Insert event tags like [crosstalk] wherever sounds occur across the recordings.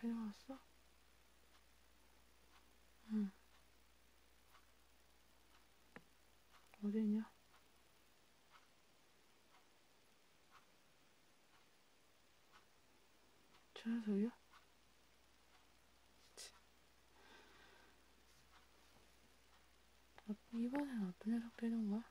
촬영 왔어? 응. 어디냐? 저 녀석이야? 어, 이번엔 어떤 녀석 되는 거야?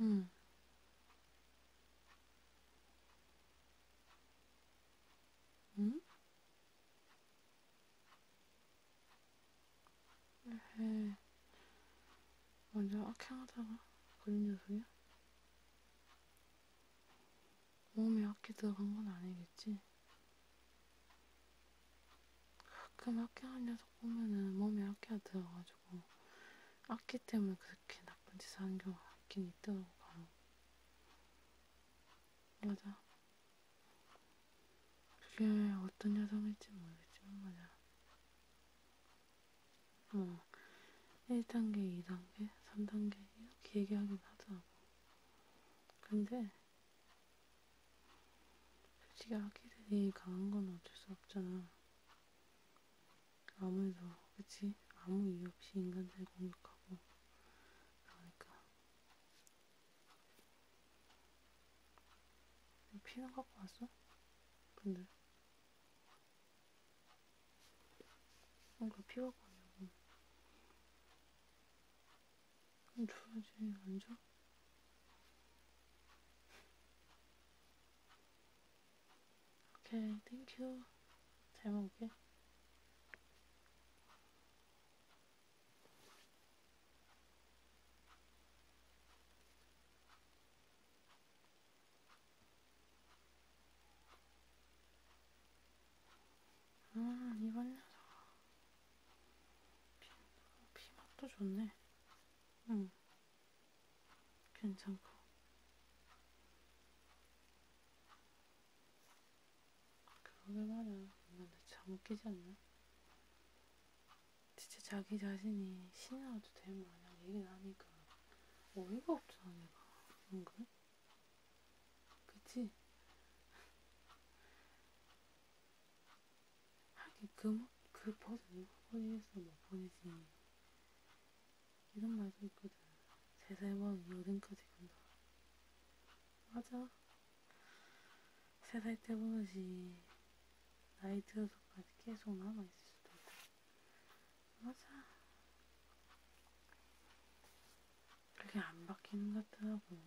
응. 응? 에헤. 먼저 악행하다가 걸린 녀석이야? 몸에 악기 들어간 건 아니겠지? 가끔 악행한 녀석 보면은 몸에 악기가 들어가지고 악기 때문에 그렇게 나쁜 짓을 하는 경우가 있긴 있더라고 간혹. 맞아. 그게 어떤 녀석일지 모르겠지만 맞아. 어, 1단계, 2단계, 3단계 이렇게 얘기하긴 하더라고. 근데 솔직히 아기들이 강한 건 어쩔 수 없잖아. 아무래도 그치? 아무 이유 없이 인간들 공격하고 그러니까 피는 갖고 왔어? 근데 뭔가 피 갖고 줘야지 안 줘? 오케이 땡큐 잘 먹을게 아, 이번 녀석. 피, 피 맛도 좋네. 응. 괜찮고. 그러게 말이야. 인간들 참 웃기지 않나? 진짜 자기 자신이 신이라도 될 마냥 얘기를 하니까 어이가 없잖아, 내가. 은근? 그치? 하긴 그, 그 버스 누가 보내겠어, 못 보내지. 이런 말도 있거든. 세살 먹은 여든까지 간다. 맞아. 세살때 버릇이 나이 들어서까지 계속 남아있을 수도 있다. 맞아. 그게 안 바뀌는 것 같더라고.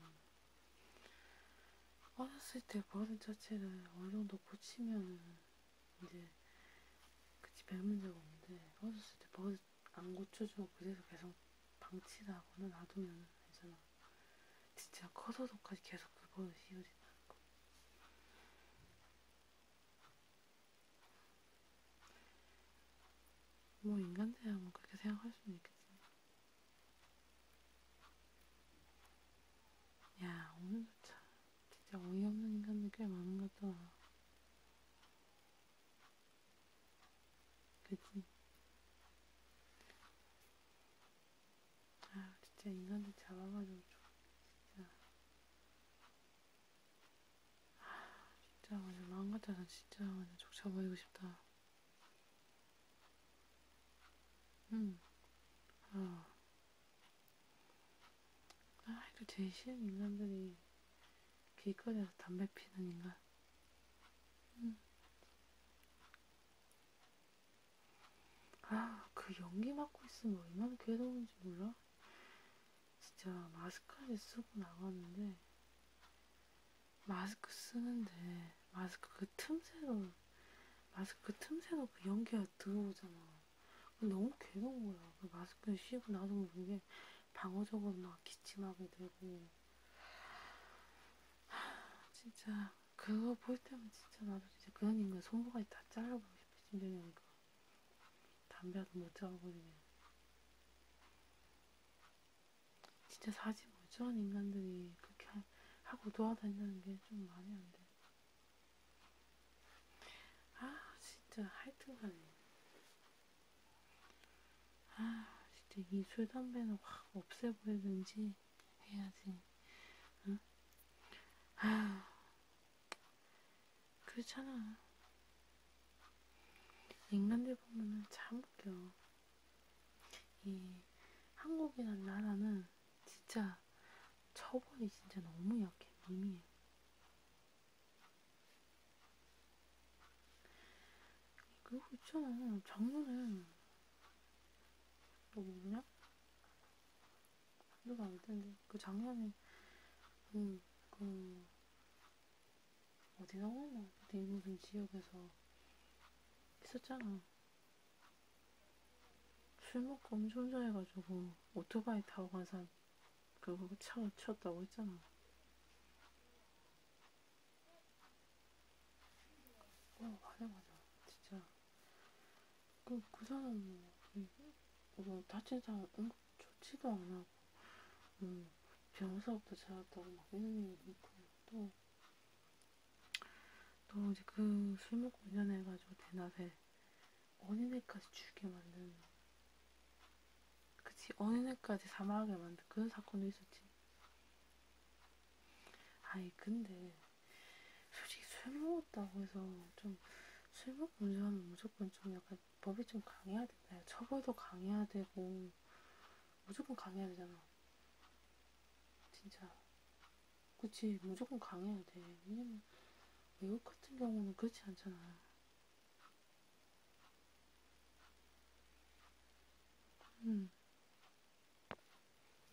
어렸을 때 버릇 자체를 어느 정도 고치면은 이제 그치 별 문제가 없는데 어렸을 때 버릇 안 고쳐주고 그래서 계속 방치를 하거나 놔두면. 진짜 커서도까지 계속 그 이어진다는 거. 뭐 인간들이야 뭐 그렇게 생각할 수는 있겠지. 야 오늘도 참 진짜 어이없는 인간들 꽤 많은 것 같더라. 그치? 아 진짜 인간들 잡아가지고 좀 진짜 아 진짜 완전 마음 같아서 진짜 완전 족쳐버리고 싶다. 응. 아. 아이고 제일 싫은 인간들이 길거리에서 담배 피는 인간. 응. 아, 그 연기 맡고 있으면 얼마나 괴로운지 몰라? 진짜 마스크까지 쓰고 나가는데 마스크 쓰는데 마스크 그 틈새로 마스크 그 틈새로 그 연기가 들어오잖아. 너무 괴로운 거야. 그 마스크 씌고 나도 모르게 방어적으로 막 기침하게 되고 하, 진짜 그거 볼 때면 진짜 나도 진짜 그런 인간 손모가지 다 잘라보고 싶은 심정이니까 담배도 못 잡아버리네. 진짜 사지 멀쩡한 인간들이 그렇게 하, 하고 돌아다닌다는 게좀 말이 안 돼. 아 진짜 하여튼간에 아 진짜 이술 담배는 확 없애버리든지 해야지. 응? 아 그렇잖아. 인간들 보면은 참 웃겨. 이 한국이란 나라는 진짜 처벌이 진짜 너무 약해, 미미해. 그리고 있잖아, 작년에 너 모르냐? 한두가 안 텐데 그 작년에 그, 그 어디라고 했나? 어디 무슨 지역에서 있었잖아. 술 먹고 음주운전해가지고 오토바이 타고 간 사람 그거 차가 치웠다고 했잖아. 어, 맞아, 맞아. 진짜. 그, 그 사람 뭐, 뭐, 다친 사람 응급 조치도 안 하고, 뭐, 병원서부터 찾았다고 막 이런 얘기도 있고, 또, 또 이제 그 술 먹고 운전해가지고 대낮에 어린애까지 죽게 만든, 그치, 어린애까지 사망하게 만든 그런 사건도 있었지. 아니, 근데, 솔직히 술 먹었다고 해서 좀술 먹고 운전하면 무조건 좀 약간 법이 좀 강해야 된다. 처벌도 강해야 되고 무조건 강해야 되잖아. 진짜. 그치 무조건 강해야 돼. 왜냐면 외국 같은 경우는 그렇지 않잖아. 음.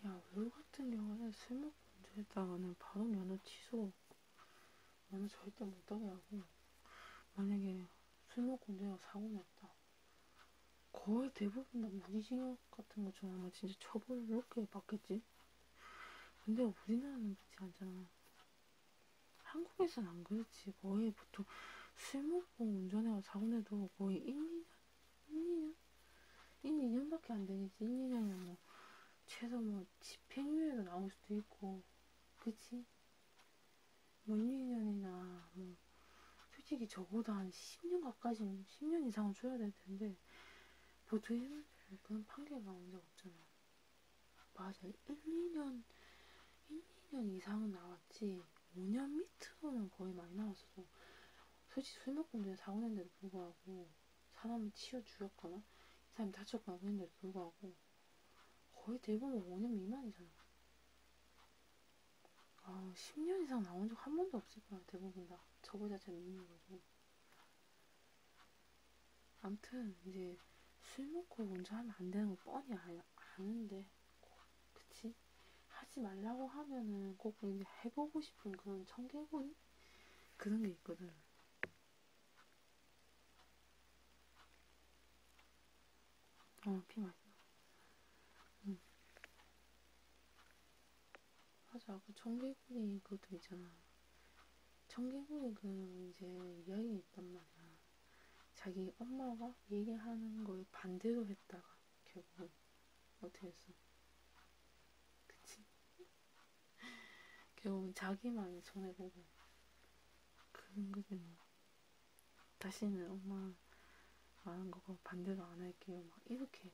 야 외국 같은 경우는 술 먹고 운전했다가는 바로 면허 취소. 면허 절대 못하게 하고 만약에 술 먹고 운전해서 사고 냈다. 거의 대부분 다 무기징역 같은 것처럼 아마 진짜 처벌을 이렇게 받겠지? 근데 우리나라는 그렇지 않잖아. 한국에서는 안 그렇지. 거의 보통 술 먹고 운전해서 사고 내도 거의 1, 2년? 1, 2년? 1, 2년밖에 안 되겠지. 1, 2년이면 뭐 최소 뭐 집행유예도 나올 수도 있고 그치? 뭐 1, 2년이나 뭐 솔직히 적어도 한 10년 가까이 10년 이상은 줘야 될 텐데 보통 일반적으로 그런 판결 나온 적 없잖아. 맞아. 1, 2년 1, 2년 이상은 나왔지 5년 밑으로는 거의 많이 나왔어도 솔직히 술 먹고 운전 사고 낸데도 불구하고 사람을 치워 죽였거나 이 사람이 다쳤거나 그런데도 불구하고 거의 대부분 5년 미만이잖아. 아, 10년 이상 나온 적 한 번도 없을 거야, 대부분 다. 저거 자체 미미해가지고. 암튼, 이제, 술 먹고 운전하면 안 되는 거 뻔히 아, 아는데, 그치? 하지 말라고 하면은 꼭 이제 해보고 싶은 그런 청개구리? 그런 게 있거든. 어, 피 맛있어. 맞아. 그 청개구리 그것도 있잖아. 청개구리 그 이제 이야기 있단 말이야. 자기 엄마가 얘기하는 거에 반대로 했다가 결국은 어떻게 했어? 그치? [laughs] 결국은 자기만 손해보고 그런 거지 뭐. 다시는 엄마 말한 거고 반대로 안 할게요. 막 이렇게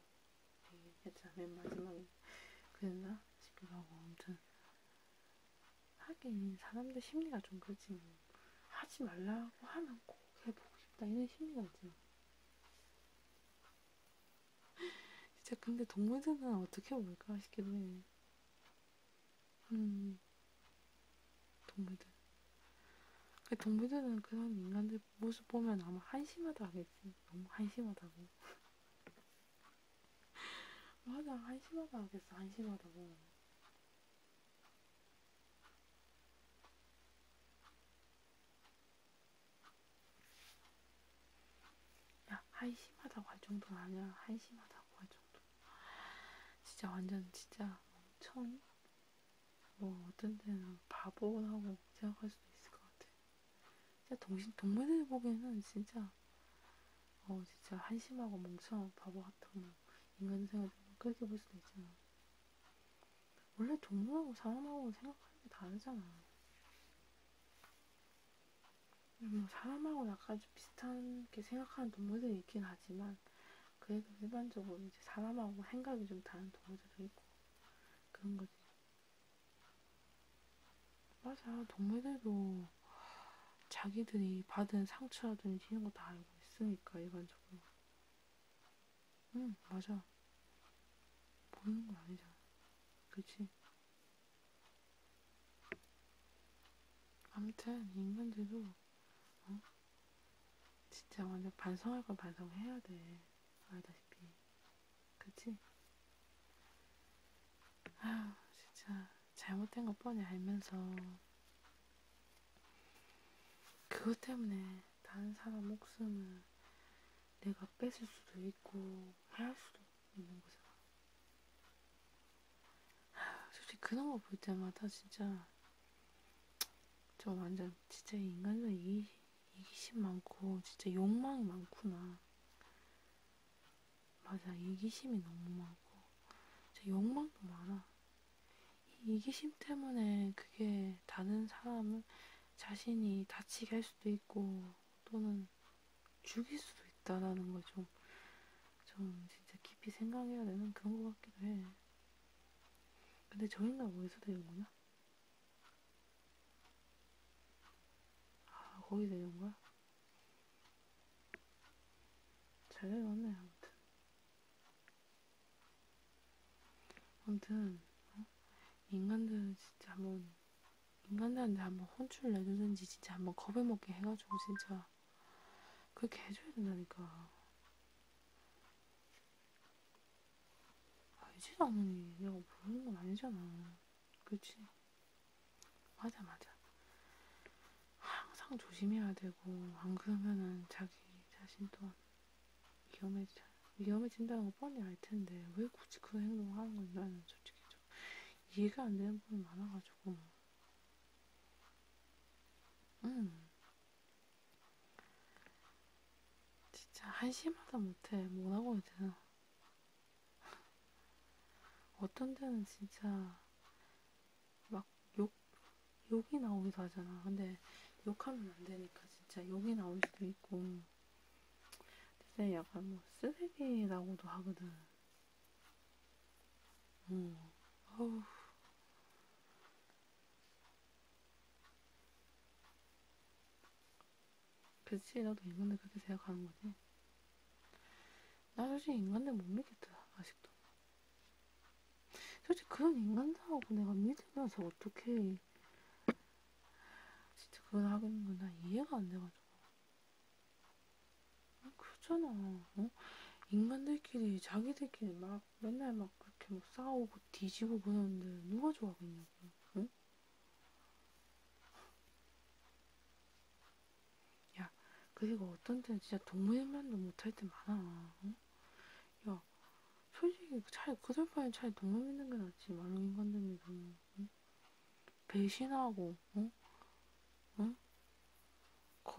얘기했잖아. 맨 마지막에. 그랬나? 싶기도 하고 아무튼 하긴 사람들 심리가 좀 그렇지 뭐. 하지 말라고 하면 꼭 해보고 싶다 이런 심리가 있잖아. [laughs] 진짜 근데 동물들은 어떻게 볼까 싶기도 해. 음, 동물들. 그 동물들은 그런 인간들 모습 보면 아마 한심하다 하겠지. 너무 한심하다고. [laughs] 맞아, 한심하다 하겠어, 한심하다고. 야, 한심하다고 할 정도는 아니야. 한심하다고 할 정도. 진짜 완전 진짜 엄청 뭐 어떤 때는 바보라고 생각할 수도 있을 것 같아. 진짜 동신 동물들 보기에는 진짜 어 진짜 한심하고 멍청하고 바보 같다고 인간 생각 그렇게 볼 수도 있잖아. 원래 동물하고 사람하고 생각하는 게 다르잖아. 뭐 사람하고 약간 좀 비슷하게 생각하는 동물들이 있긴 하지만 그래도 일반적으로 이제 사람하고 생각이 좀 다른 동물들도 있고 그런 거지. 맞아 동물들도 자기들이 받은 상처라든지 이런 거다 알고 있으니까 일반적으로 응, 맞아. 보이는 건 아니잖아. 그치? 아무튼, 인간들도, 어? 진짜 완전 반성할 건 반성해야 돼. 알다시피. 그치? 아휴, 진짜, 잘못된 거 뻔히 알면서, 그것 때문에 다른 사람 목숨을 내가 뺏을 수도 있고, 해할 수도 있는 거잖아. 솔직히 그런 거 볼 때마다 진짜 좀 완전 진짜 인간들 이, 이기심 많고 진짜 욕망이 많구나. 맞아 이기심이 너무 많고 진짜 욕망도 많아. 이 이기심 때문에 그게 다른 사람을 자신이 다치게 할 수도 있고 또는 죽일 수도 있다라는 걸 좀 좀 진짜 깊이 생각해야 되는 그런 것 같기도 해. 근데 저 인간 어디서 되는 거냐? 아, 거기 되는 거야? 잘 내려왔네, 아무튼. 아무튼, 어? 인간들 진짜 한번, 인간들한테 한번 혼쭐 내주든지 진짜 한번 겁을 먹게 해가지고 진짜 그렇게 해줘야 된다니까. 알지도 않으니 내가 모르는 건 아니잖아. 그치? 맞아, 맞아. 항상 조심해야 되고, 안 그러면은 자기 자신 또한 위험해져. 위험해진다는 거 뻔히 알 텐데, 왜 굳이 그런 행동을 하는 건지 나는 솔직히 좀 이해가 안 되는 부분이 많아가지고. 응. 진짜 한심하다 못해. 뭐라고 해야 되나. 어떤 데는 진짜 막 욕, 욕이 나오기도 하잖아. 근데 욕하면 안 되니까 진짜 욕이 나올 수도 있고. 진짜 약간 뭐 쓰레기라고도 하거든. 응. 어우. 그치, 나도 인간들 그렇게 생각하는 거지. 나 솔직히 인간들 못 믿겠더라, 아직도. 솔직히 그런 인간들하고 내가 믿으면서 어떻게 그걸 하겠는 건난 이해가 안 돼가지고. 아, 그렇잖아. 어? 인간들끼리 자기들끼리 막 맨날 막 그렇게 막 싸우고 뒤지고 그러는데 누가 좋아하겠냐고. 응? 야, 그리고 어떤 때는 진짜 동물만도 못할 때 많아. 응? 야, 솔직히 차라리 그럴 바엔 차라리 동물 믿는 게 낫지. 많은 인간들 믿으면. 응? 배신하고, 어? 응?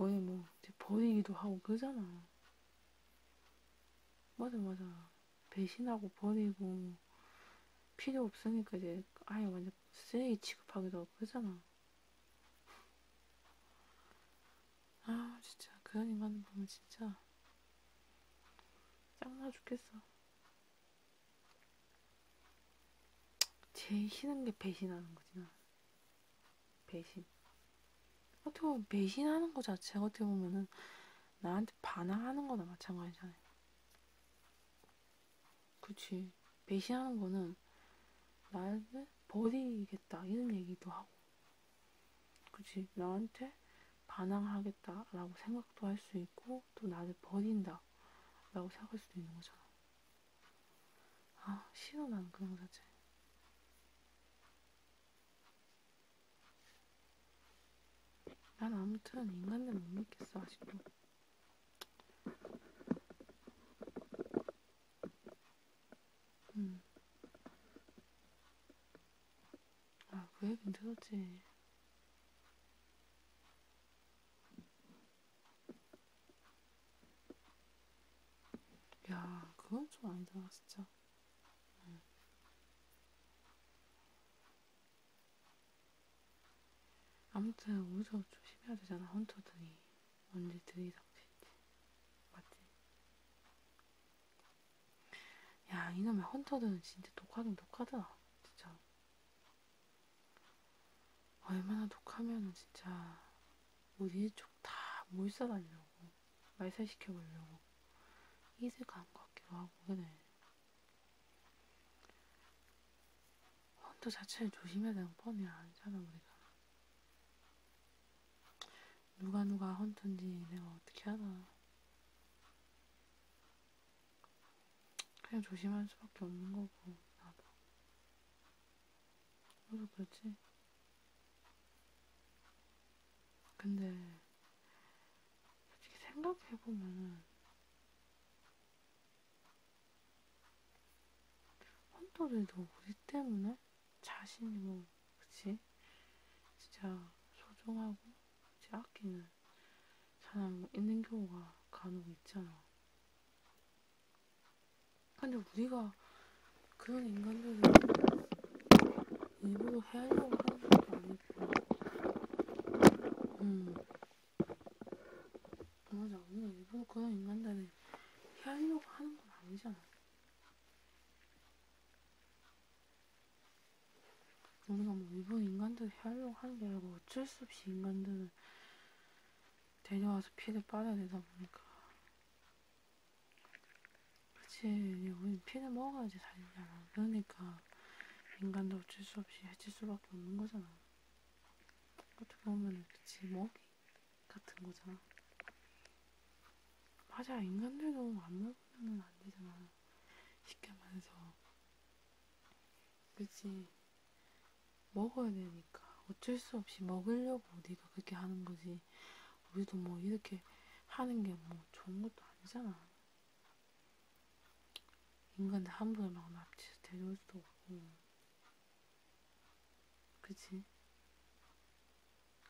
거의 뭐 버리기도 하고 그러잖아. 맞아, 맞아. 배신하고 버리고 필요 없으니까 이제 아예 완전 쓰레기 취급하기도 하고 그러잖아. 아, 진짜 그런 인간을 보면 진짜 짱나 죽겠어. 제일 싫은 게 배신하는 거지, 나. 배신. 어떻게 보면 배신하는 거 자체가 어떻게 보면은 나한테 반항하는 거나 마찬가지잖아. 그치. 배신하는 거는 나를 버리겠다 이런 얘기도 하고. 그치. 나한테 반항하겠다라고 생각도 할 수 있고 또 나를 버린다 라고 생각할 수도 있는 거잖아. 아, 싫어 나는 그런 거 자체. 난 아무튼 인간들 못 믿겠어 아직도. 음. 아, 그 얘긴 들었지. 야, 그건 좀 아니다, 진짜. 아무튼 우리도 조심해야 되잖아, 헌터들이. 언제 들이닥칠지. 맞지? 야, 이놈의 헌터들은 진짜 독하긴 독하더라. 진짜. 얼마나 독하면은 진짜 우리 쪽다 몰살하려고 말살시켜보려고 이슬 가는 것 같기도 하고 그래. 헌터 자체를 조심해야 되는 뻔히 알잖아 우리가. 누가 누가 헌터인지 내가 어떻게 알아. 그냥 조심할 수밖에 없는 거고 나도. 너도 그렇지? 근데 솔직히 생각해보면은 헌터들도 우리 때문에 자신이 뭐 그치? 진짜 소중하고 진짜 아끼는 사람 있는 경우가 간혹 있잖아. 근데 우리가 그런 인간들을 일부러 해하려고 하는 것도 아니고, 음, 맞아. 우리가 일부러 그런 인간들을 해하려고 하는 건 아니잖아. 우리가 뭐 일부러 인간들을 해하려고 하는 게 아니고 어쩔 수 없이 인간들을 데려와서 피를 빨아야 되다 보니까. 그치, 우리 피를 먹어야지 살잖아. 그러니까 인간도 어쩔 수 없이 해칠 수밖에 없는 거잖아. 어떻게 보면 그치, 먹이 같은 거잖아. 맞아, 인간들도 안 먹으면 안 되잖아. 쉽게 말해서. 그치. 먹어야 되니까. 어쩔 수 없이 먹으려고 우리가 그렇게 하는 거지. 우리도 뭐 이렇게 하는 게뭐 좋은 것도 아니잖아. 인간들 함부로 막 납치해서 데려올 수도 없고. 그치?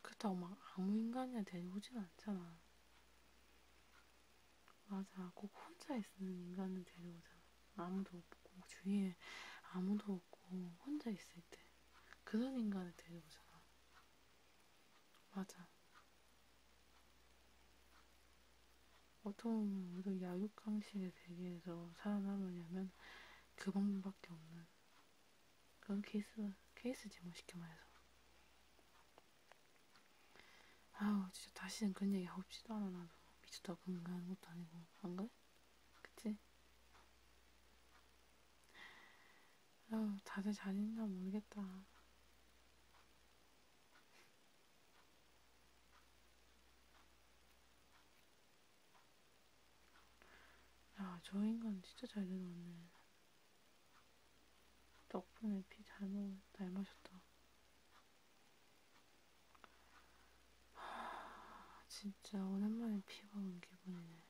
그렇다고 막 아무 인간이나 데려오진 않잖아. 맞아. 꼭 혼자 있는 인간은 데려오잖아. 아무도 없고, 주위에 아무도 없고, 혼자 있을 때. 그런 인간을 데려오잖아. 맞아. 보통 우리도 약육강식의 세계에서 살아남으려면 그 방법밖에 없는 그런 케이스, 케이스지 뭐 쉽게 말해서. 아우 진짜 다시는 그런 얘기 하고 싶지도 않아 나도. 미쳤다고 건강한 것도 아니고 안 그래? 그치? 아우 다들 잘 있나 모르겠다. 야, 저 인간 진짜 잘 내려왔네. 덕분에 피잘 먹, 잘 마셨다. 하, 진짜 오랜만에 피 먹은 기분이네.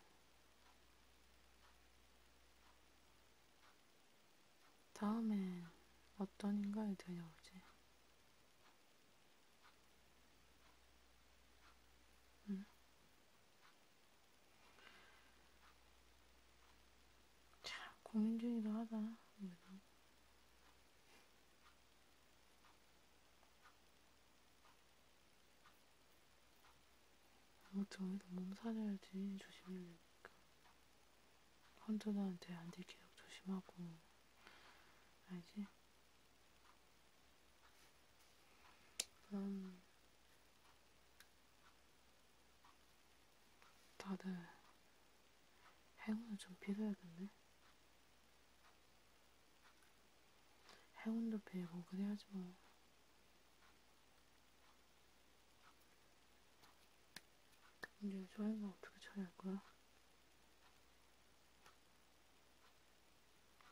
다음엔 어떤 인간이 되려오지? 응? 참 고민 하다. 우리도. 아무튼 우리도 몸살해야지 조심해야 되니까. 헌터들한테 안 들키도록 조심하고. 알지? 그럼 다들 행운을 좀 빌어야겠네. 행운도 빌고 그래야지 뭐. 이제 저희가 어떻게 처리할 거야?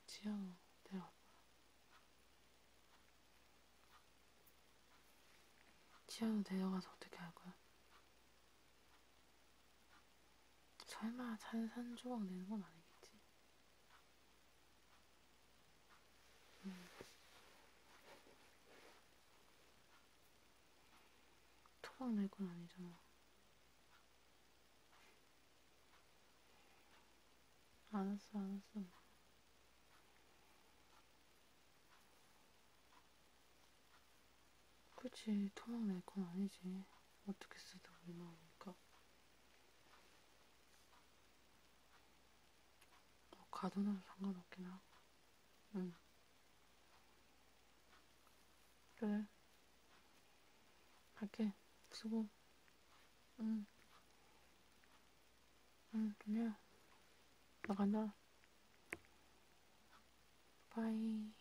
지하로 내려가. 지하로 내려가서 어떻게 할 거야? 설마 산산조각 내는 건 아니겠지? 음. 낼건 아니잖아. 알았어, 알았어. 그치, 토막 낼 건 아니지. 어떻게 쓰든 우리 마음이니까. 뭐 가둬놔도 상관없긴 하고. 응. 그래. 갈게. 수고. 응. 응, 그래. 나간다. 바이.